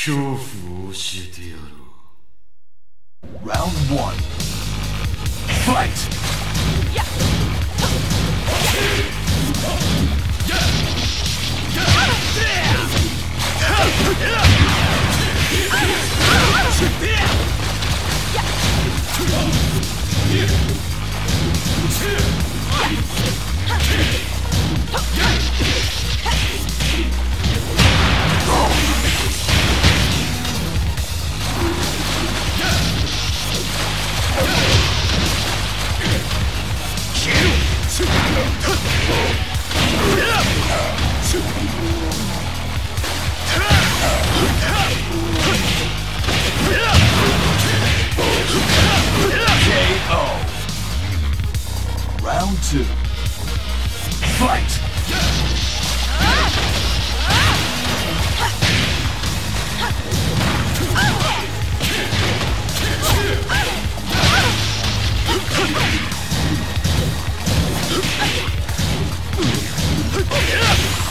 恐怖を教えてやろう Round one. Fight! KO. Two. Fight! KO.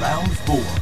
Round four.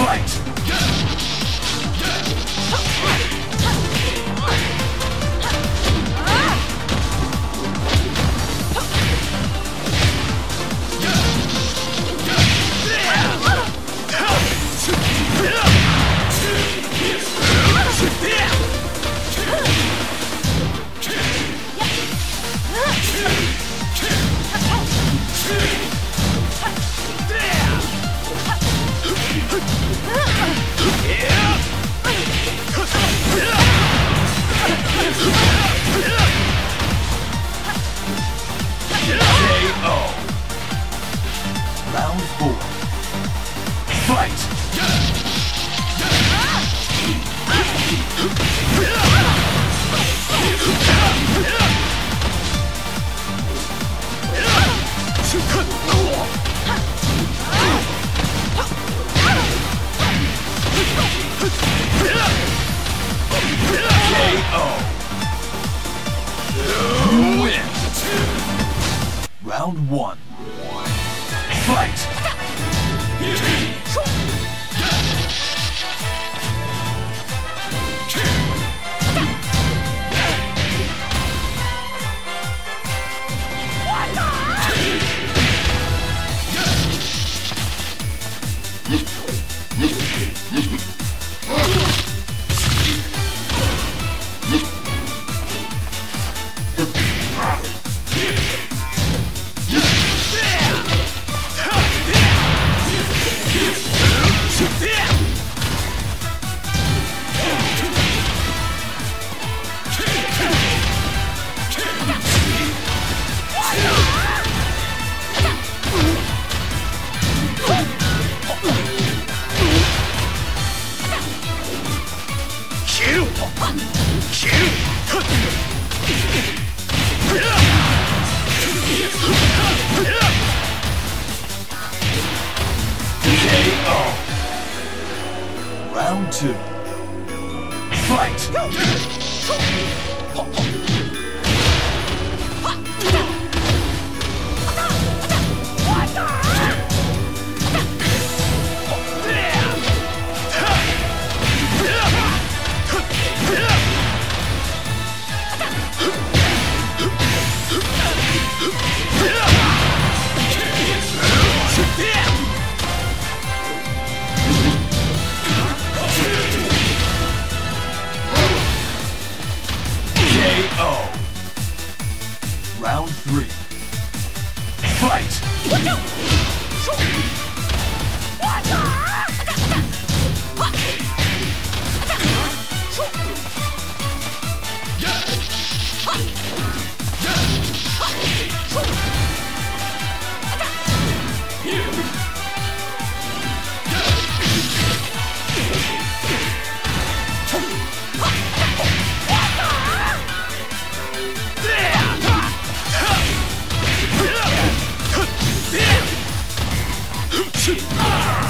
Fight! Round two. Fight! KO. Round three. Fight! Watch out! Ah!